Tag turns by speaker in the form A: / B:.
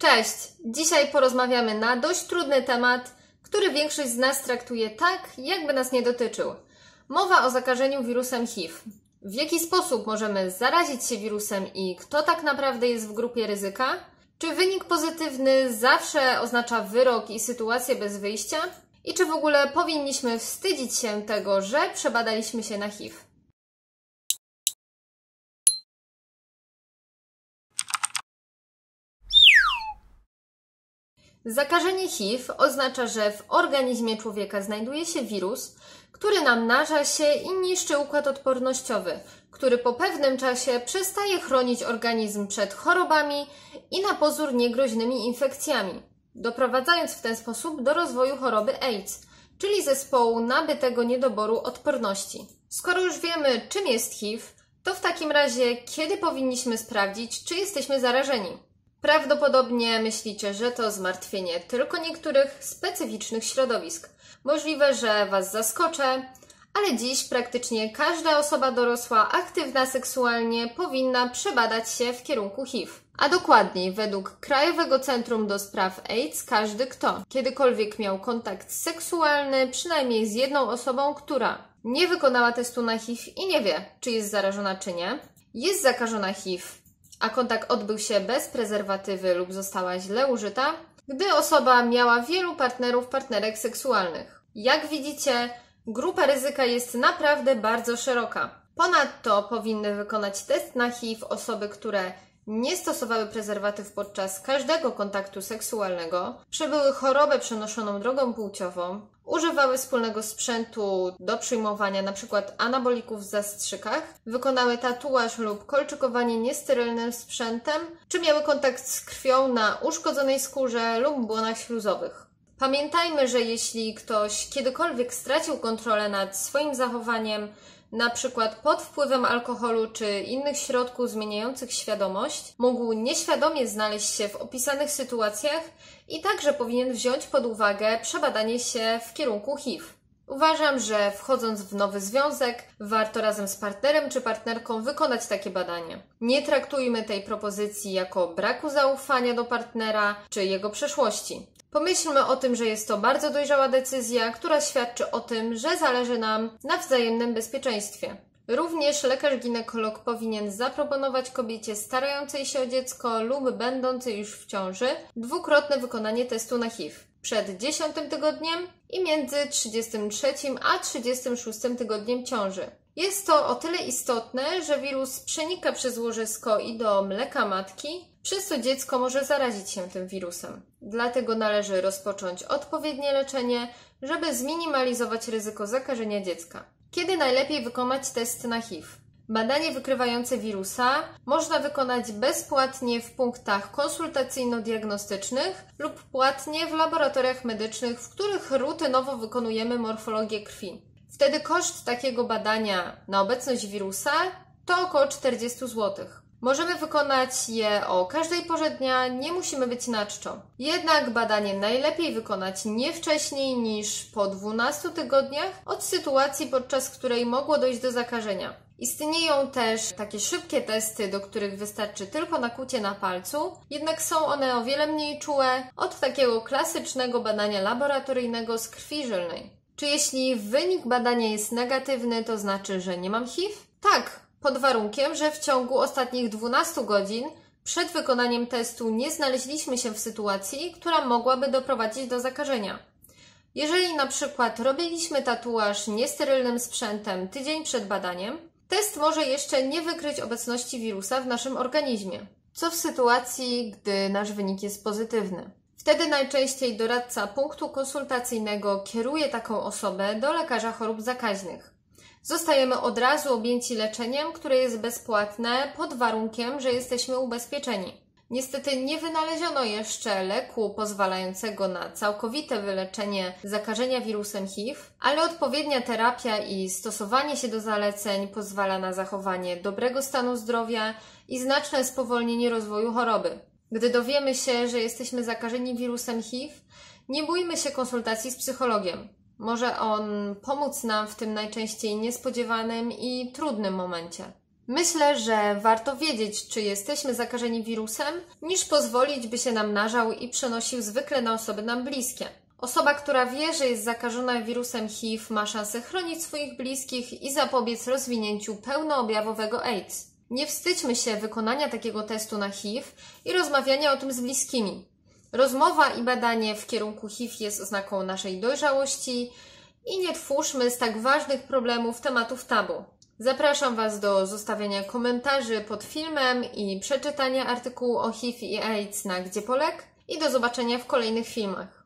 A: Cześć! Dzisiaj porozmawiamy na dość trudny temat, który większość z nas traktuje tak, jakby nas nie dotyczył. Mowa o zakażeniu wirusem HIV. W jaki sposób możemy zarazić się wirusem i kto tak naprawdę jest w grupie ryzyka? Czy wynik pozytywny zawsze oznacza wyrok i sytuację bez wyjścia? I czy w ogóle powinniśmy wstydzić się tego, że przebadaliśmy się na HIV? Zakażenie HIV oznacza, że w organizmie człowieka znajduje się wirus, który namnaża się i niszczy układ odpornościowy, który po pewnym czasie przestaje chronić organizm przed chorobami i na pozór niegroźnymi infekcjami, doprowadzając w ten sposób do rozwoju choroby AIDS, czyli zespołu nabytego niedoboru odporności. Skoro już wiemy, czym jest HIV, to w takim razie kiedy powinniśmy sprawdzić, czy jesteśmy zarażeni? Prawdopodobnie myślicie, że to zmartwienie tylko niektórych specyficznych środowisk. Możliwe, że Was zaskoczę, ale dziś praktycznie każda osoba dorosła aktywna seksualnie powinna przebadać się w kierunku HIV. A dokładniej, według Krajowego Centrum do Spraw AIDS, każdy kto kiedykolwiek miał kontakt seksualny przynajmniej z jedną osobą, która nie wykonała testu na HIV i nie wie, czy jest zarażona, czy nie, jest zakażona HIV a kontakt odbył się bez prezerwatywy lub została źle użyta, gdy osoba miała wielu partnerów, partnerek seksualnych. Jak widzicie, grupa ryzyka jest naprawdę bardzo szeroka. Ponadto powinny wykonać test na HIV osoby, które nie stosowały prezerwatyw podczas każdego kontaktu seksualnego, przebyły chorobę przenoszoną drogą płciową, używały wspólnego sprzętu do przyjmowania np. anabolików w zastrzykach, wykonały tatuaż lub kolczykowanie niesterylnym sprzętem, czy miały kontakt z krwią na uszkodzonej skórze lub błonach śluzowych. Pamiętajmy, że jeśli ktoś kiedykolwiek stracił kontrolę nad swoim zachowaniem, na przykład pod wpływem alkoholu czy innych środków zmieniających świadomość, mógł nieświadomie znaleźć się w opisanych sytuacjach i także powinien wziąć pod uwagę przebadanie się w kierunku HIV. Uważam, że wchodząc w nowy związek, warto razem z partnerem czy partnerką wykonać takie badanie. Nie traktujmy tej propozycji jako braku zaufania do partnera czy jego przeszłości. Pomyślmy o tym, że jest to bardzo dojrzała decyzja, która świadczy o tym, że zależy nam na wzajemnym bezpieczeństwie. Również lekarz-ginekolog powinien zaproponować kobiecie starającej się o dziecko lub będącej już w ciąży dwukrotne wykonanie testu na HIV przed 10 tygodniem i między 33 a 36 tygodniem ciąży. Jest to o tyle istotne, że wirus przenika przez łożysko i do mleka matki, przez co dziecko może zarazić się tym wirusem. Dlatego należy rozpocząć odpowiednie leczenie, żeby zminimalizować ryzyko zakażenia dziecka. Kiedy najlepiej wykonać test na HIV? Badanie wykrywające wirusa można wykonać bezpłatnie w punktach konsultacyjno-diagnostycznych lub płatnie w laboratoriach medycznych, w których rutynowo wykonujemy morfologię krwi. Wtedy koszt takiego badania na obecność wirusa to około 40 zł. Możemy wykonać je o każdej porze dnia, nie musimy być na czczo. Jednak badanie najlepiej wykonać nie wcześniej niż po 12 tygodniach od sytuacji, podczas której mogło dojść do zakażenia. Istnieją też takie szybkie testy, do których wystarczy tylko nakucie na palcu, jednak są one o wiele mniej czułe od takiego klasycznego badania laboratoryjnego z krwi żylnej. Czy jeśli wynik badania jest negatywny, to znaczy, że nie mam HIV? Tak, pod warunkiem, że w ciągu ostatnich 12 godzin przed wykonaniem testu nie znaleźliśmy się w sytuacji, która mogłaby doprowadzić do zakażenia. Jeżeli na przykład robiliśmy tatuaż niesterylnym sprzętem tydzień przed badaniem, test może jeszcze nie wykryć obecności wirusa w naszym organizmie. Co w sytuacji, gdy nasz wynik jest pozytywny? Wtedy najczęściej doradca punktu konsultacyjnego kieruje taką osobę do lekarza chorób zakaźnych. Zostajemy od razu objęci leczeniem, które jest bezpłatne pod warunkiem, że jesteśmy ubezpieczeni. Niestety nie wynaleziono jeszcze leku pozwalającego na całkowite wyleczenie zakażenia wirusem HIV, ale odpowiednia terapia i stosowanie się do zaleceń pozwala na zachowanie dobrego stanu zdrowia i znaczne spowolnienie rozwoju choroby. Gdy dowiemy się, że jesteśmy zakażeni wirusem HIV, nie bójmy się konsultacji z psychologiem. Może on pomóc nam w tym najczęściej niespodziewanym i trudnym momencie. Myślę, że warto wiedzieć, czy jesteśmy zakażeni wirusem, niż pozwolić, by się nam nażał i przenosił zwykle na osoby nam bliskie. Osoba, która wie, że jest zakażona wirusem HIV, ma szansę chronić swoich bliskich i zapobiec rozwinięciu pełnoobjawowego AIDS. Nie wstydźmy się wykonania takiego testu na HIV i rozmawiania o tym z bliskimi. Rozmowa i badanie w kierunku HIV jest oznaką naszej dojrzałości i nie twórzmy z tak ważnych problemów tematów tabu. Zapraszam Was do zostawiania komentarzy pod filmem i przeczytania artykułu o HIV i AIDS na Gdzie Polek i do zobaczenia w kolejnych filmach.